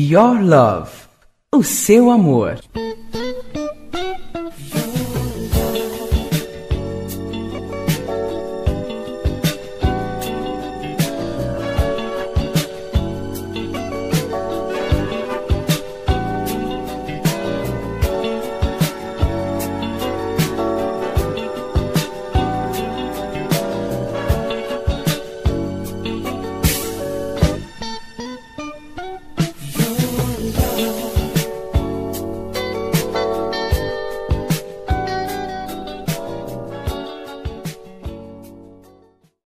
Your Love, o seu amor.